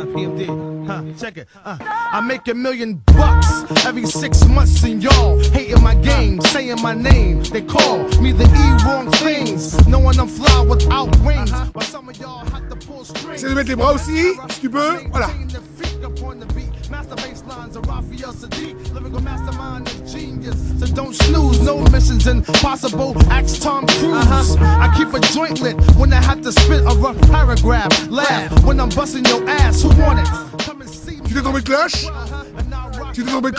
Uh, PMD. Huh, check it. Uh, I make a million bucks every six months, and y'all hating my game, saying my name. They call me the E wrong things, knowing I'm fly without wings. While some of y'all have to pull strings. Essaie de mettre les bras aussi, si tu peux. Voilà. Master baselines of Raphael Saadiq, lyrical mastermind of genius. So don't snooze, no missions impossible. Axe Tom Cruise. I keep a joint lit when I have to spit a rough paragraph. Laugh I'm busting your ass. Who want it? Come and see me. Tu t'es tombé cloche Tu t'es tombé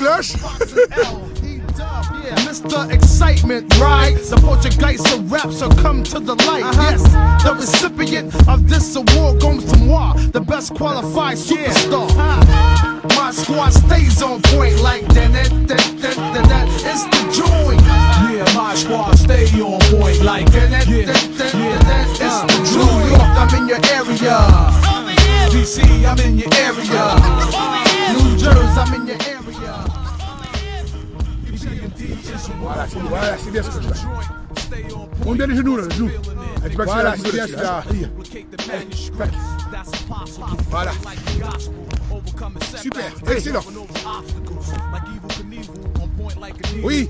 Yeah, Mr. Excitement, right? The Portuguese of rap, so come to the light. Uh-huh. Yes, the recipient of this award goes to moi, the best qualified superstar. Uh-huh. My squad stays on point like that, that, that, that, that, that. It's the joint. Yeah, my squad stay on point like That, that, yeah, that, that, yeah. D.C., I'm in your area. New Jersey, I'm in your area. Guarda, guarda a sinistra. Onde eles nu, nu. A gente vai a sinistra. Guarda. Super, é isso não. Oui.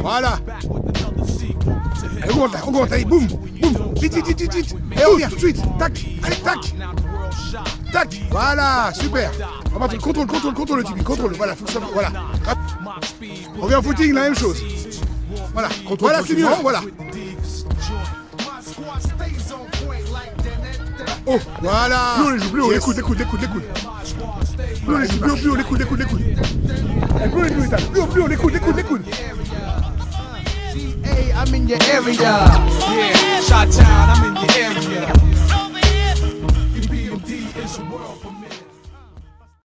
Voilà. Aí, conta, conta aí, boom. Vite, vite, vite, vite, vite. Et suite. Tac, tac. Tac, voilà, super. On va contrôle, contrôle, contrôle le Tibi, contrôle, voilà, fonctionne. voilà. On vient en footing, la même chose. Voilà, contrôle, voilà, c'est mieux, voilà. Oh, voilà. Plus on les joue, plus on les écoute, écoute, écoute, écoute. Plus on les joue, plus, plus on les coude, écoute, écoute. Eh, plus on les joue, plus on les coude, écoute, écoute. I'm in your area. Yeah, Shot Town, I'm in your area.